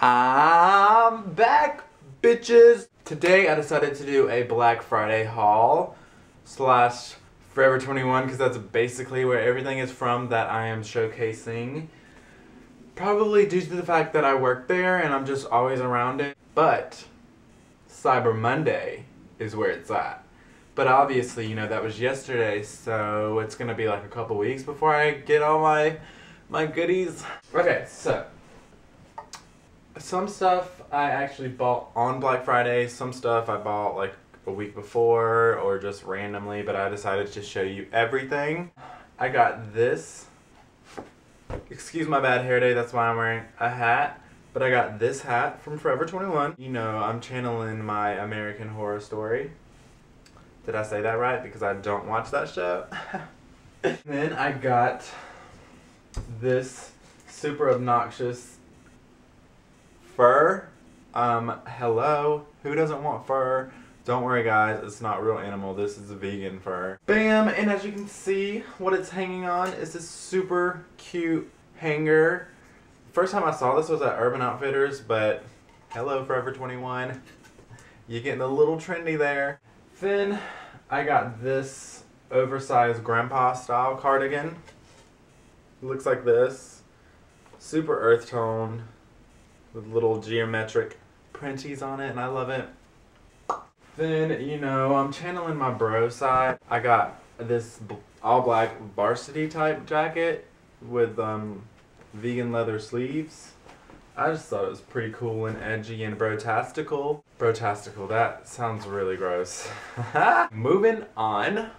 I'm back, bitches! Today I decided to do a Black Friday haul slash Forever 21 because that's basically where everything is from that I am showcasing. Probably due to the fact that I work there and I'm just always around it. But Cyber Monday is where it's at. But obviously, you know, that was yesterday, so it's gonna be like a couple weeks before I get all my my goodies. Okay, so some stuff I actually bought on Black Friday. Some stuff I bought like a week before or just randomly, but I decided to show you everything. I got this. Excuse my bad hair day, that's why I'm wearing a hat. But I got this hat from Forever 21. You know, I'm channeling my American Horror Story. Did I say that right? Because I don't watch that show. then I got this super obnoxious fur. Um, hello. Who doesn't want fur? Don't worry guys, it's not real animal. This is a vegan fur. Bam! And as you can see, what it's hanging on is this super cute hanger. First time I saw this was at Urban Outfitters, but hello Forever 21. You're getting a little trendy there. Then I got this oversized grandpa style cardigan. Looks like this. Super earth tone with little geometric printies on it and I love it. Then, you know, I'm channeling my bro side. I got this all black varsity type jacket with um, vegan leather sleeves. I just thought it was pretty cool and edgy and brotastical. Brotastical, that sounds really gross. Moving on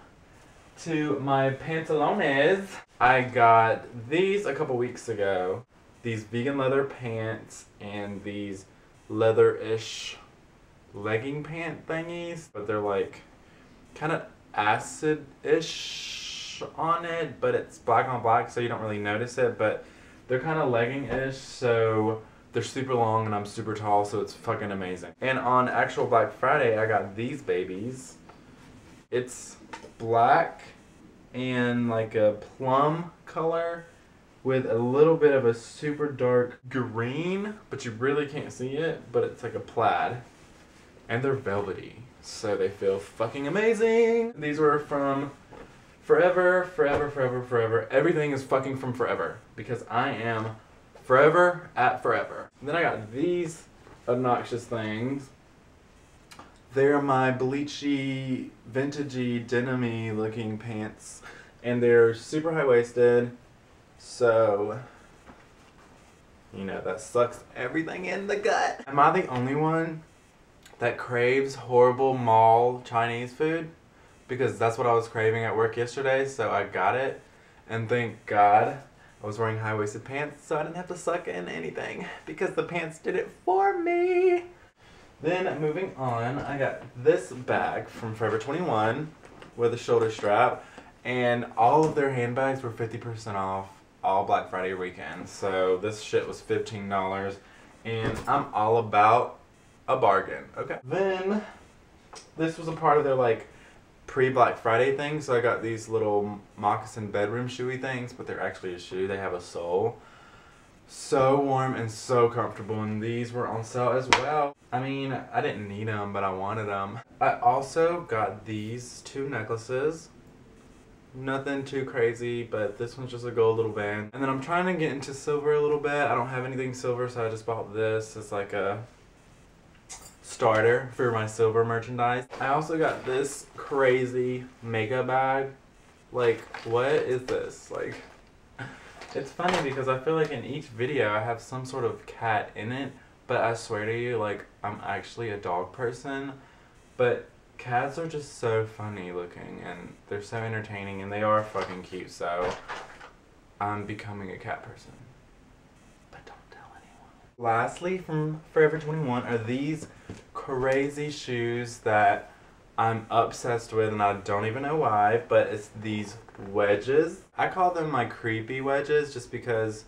to my pantalones. I got these a couple weeks ago. These vegan leather pants and these leather-ish legging pant thingies. But they're like kind of acid-ish on it, but it's black on black so you don't really notice it. But they're kind of legging-ish so they're super long and I'm super tall, so it's fucking amazing. And on actual Black Friday, I got these babies. It's black and like a plum color with a little bit of a super dark green, but you really can't see it, but it's like a plaid. And they're velvety, so they feel fucking amazing. These were from Forever, Forever, Forever, Forever. Everything is fucking from Forever because I am forever at forever. And then I got these obnoxious things. They're my bleachy, vintagey, denim looking pants. And they're super high waisted. So, you know, that sucks everything in the gut. Am I the only one that craves horrible mall Chinese food? Because that's what I was craving at work yesterday, so I got it. And thank God I was wearing high-waisted pants so I didn't have to suck in anything because the pants did it for me. Then moving on, I got this bag from Forever 21 with a shoulder strap and all of their handbags were 50% off all Black Friday weekend. So this shit was $15 and I'm all about a bargain. Okay. Then this was a part of their like pre-Black Friday thing, so I got these little moccasin bedroom shoey things, but they're actually a shoe. They have a sole. So warm and so comfortable, and these were on sale as well. I mean, I didn't need them, but I wanted them. I also got these two necklaces. Nothing too crazy, but this one's just a gold little band. And then I'm trying to get into silver a little bit. I don't have anything silver, so I just bought this. It's like a starter for my silver merchandise. I also got this crazy makeup bag. Like, what is this? Like, it's funny because I feel like in each video I have some sort of cat in it, but I swear to you, like, I'm actually a dog person. But cats are just so funny looking and they're so entertaining and they are fucking cute, so I'm becoming a cat person. But don't tell anyone. Lastly, from Forever 21 are these crazy shoes that I'm obsessed with and I don't even know why, but it's these wedges. I call them my creepy wedges just because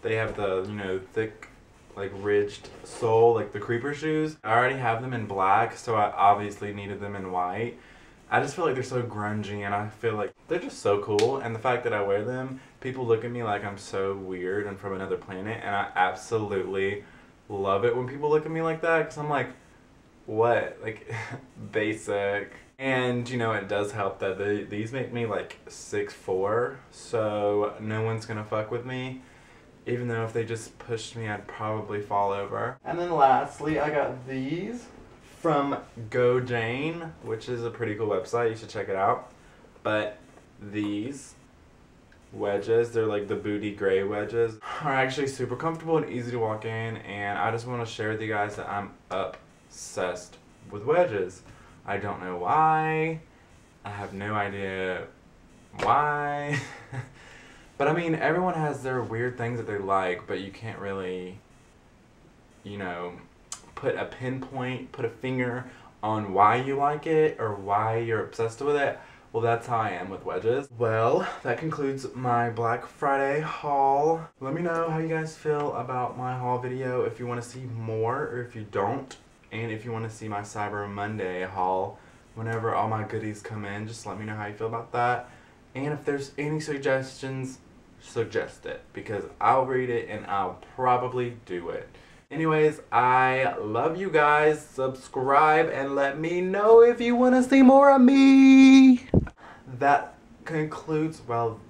they have the, you know, thick like ridged sole, like the creeper shoes. I already have them in black, so I obviously needed them in white. I just feel like they're so grungy and I feel like they're just so cool and the fact that I wear them, people look at me like I'm so weird and from another planet and I absolutely love it when people look at me like that because I'm like, what? Like, basic. And, you know, it does help that they, these make me like six four, so no one's gonna fuck with me. Even though if they just pushed me, I'd probably fall over. And then lastly, I got these from Go Jane, which is a pretty cool website. You should check it out. But these wedges, they're like the booty gray wedges, are actually super comfortable and easy to walk in. And I just want to share with you guys that I'm obsessed with wedges. I don't know why. I have no idea why. but I mean, everyone has their weird things that they like, but you can't really, you know, put a pinpoint, put a finger on why you like it or why you're obsessed with it. Well, that's how I am with wedges. Well, that concludes my Black Friday haul. Let me know how you guys feel about my haul video, if you want to see more or if you don't. And if you want to see my Cyber Monday haul, whenever all my goodies come in, just let me know how you feel about that. And if there's any suggestions, suggest it because I'll read it and I'll probably do it. Anyways, I love you guys. Subscribe and let me know if you want to see more of me. That concludes, well,